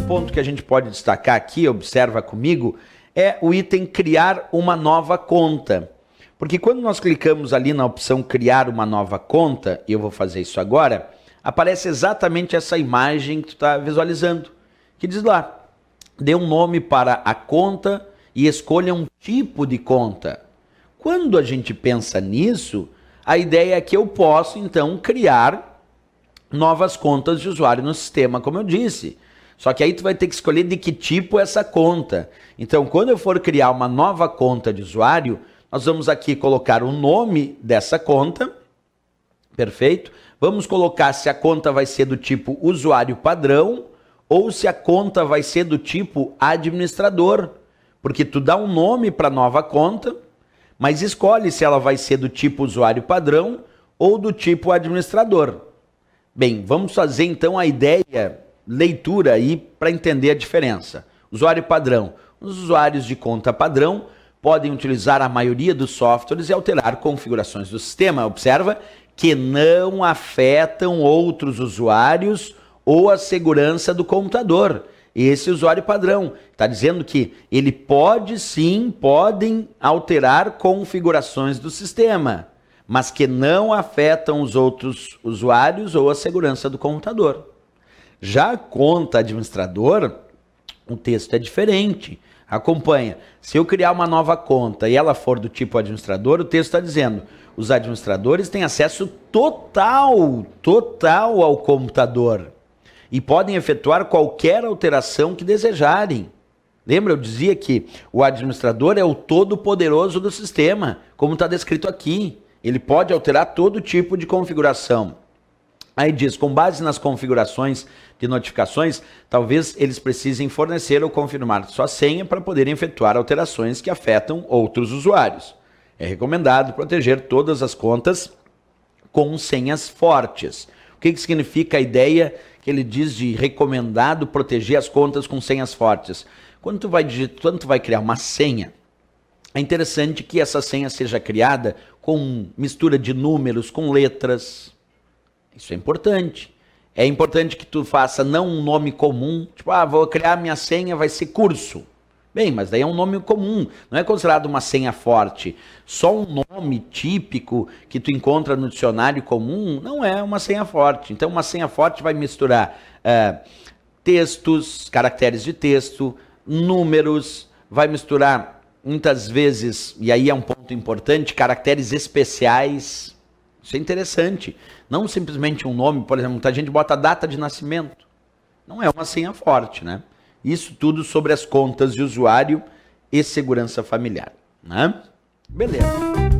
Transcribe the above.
outro ponto que a gente pode destacar aqui, observa comigo, é o item criar uma nova conta. Porque quando nós clicamos ali na opção criar uma nova conta, e eu vou fazer isso agora, aparece exatamente essa imagem que tu está visualizando, que diz lá, dê um nome para a conta e escolha um tipo de conta. Quando a gente pensa nisso, a ideia é que eu posso então criar novas contas de usuário no sistema, como eu disse. Só que aí tu vai ter que escolher de que tipo essa conta. Então, quando eu for criar uma nova conta de usuário, nós vamos aqui colocar o nome dessa conta. Perfeito? Vamos colocar se a conta vai ser do tipo usuário padrão ou se a conta vai ser do tipo administrador. Porque tu dá um nome para a nova conta, mas escolhe se ela vai ser do tipo usuário padrão ou do tipo administrador. Bem, vamos fazer então a ideia, leitura aí para entender a diferença. Usuário padrão. Os usuários de conta padrão podem utilizar a maioria dos softwares e alterar configurações do sistema. Observa que não afetam outros usuários ou a segurança do computador. Esse usuário padrão está dizendo que ele pode sim, podem alterar configurações do sistema, mas que não afetam os outros usuários ou a segurança do computador. Já a conta administrador, o texto é diferente. Acompanha. Se eu criar uma nova conta e ela for do tipo administrador, o texto está dizendo: os administradores têm acesso total, total ao computador e podem efetuar qualquer alteração que desejarem. Lembra, eu dizia que o administrador é o todo-poderoso do sistema, como está descrito aqui. Ele pode alterar todo tipo de configuração. Aí diz, com base nas configurações de notificações, talvez eles precisem fornecer ou confirmar sua senha para poderem efetuar alterações que afetam outros usuários. É recomendado proteger todas as contas com senhas fortes. O que, que significa a ideia que ele diz de recomendado proteger as contas com senhas fortes. Quando tu vai, quando tu vai criar uma senha, é interessante que essa senha seja criada com mistura de números, com letras. Isso é importante. É importante que tu faça não um nome comum, tipo, ah, vou criar minha senha, vai ser curso. Bem, mas daí é um nome comum, não é considerado uma senha forte. Só um nome típico que tu encontra no dicionário comum não é uma senha forte. Então, uma senha forte vai misturar é, textos, caracteres de texto, números, vai misturar muitas vezes, e aí é um ponto importante, caracteres especiais. Isso é interessante. Não simplesmente um nome, por exemplo, muita gente bota data de nascimento. Não é uma senha forte, né? Isso tudo sobre as contas de usuário e segurança familiar. Né? Beleza.